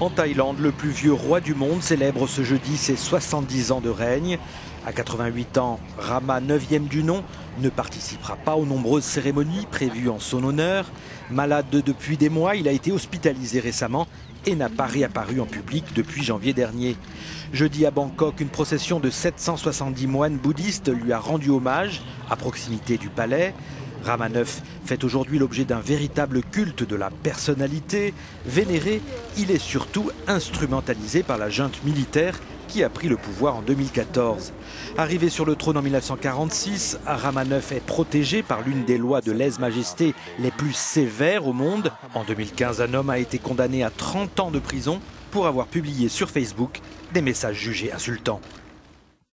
En Thaïlande, le plus vieux roi du monde célèbre ce jeudi ses 70 ans de règne. À 88 ans, Rama, 9e du nom, ne participera pas aux nombreuses cérémonies prévues en son honneur. Malade depuis des mois, il a été hospitalisé récemment et n'a pas réapparu en public depuis janvier dernier. Jeudi à Bangkok, une procession de 770 moines bouddhistes lui a rendu hommage à proximité du palais. Rama IX fait aujourd'hui l'objet d'un véritable culte de la personnalité. Vénéré, il est surtout instrumentalisé par la junte militaire qui a pris le pouvoir en 2014. Arrivé sur le trône en 1946, Rama IX est protégé par l'une des lois de lèse-majesté les plus sévères au monde. En 2015, un homme a été condamné à 30 ans de prison pour avoir publié sur Facebook des messages jugés insultants.